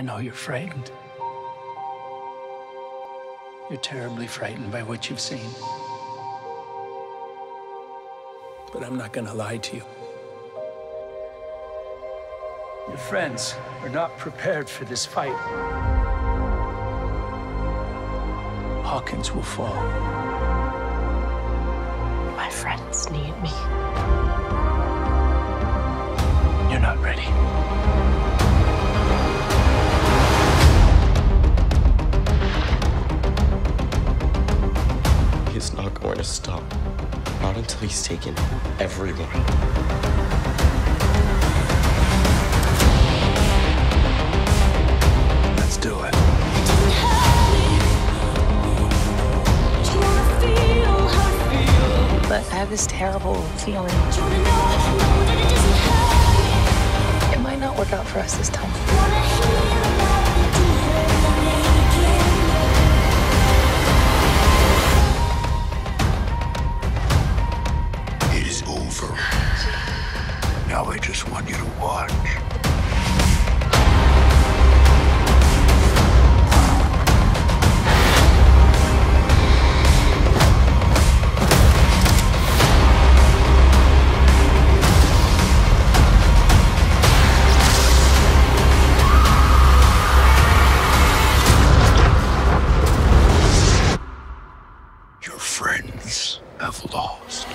I know you're frightened. You're terribly frightened by what you've seen. But I'm not gonna lie to you. Your friends are not prepared for this fight. Hawkins will fall. My friends need me. You're not ready. He's not going to stop. Not until he's taken everyone. Let's do it. But I have this terrible feeling. It might not work out for us this time. just want you to watch. friends have lost.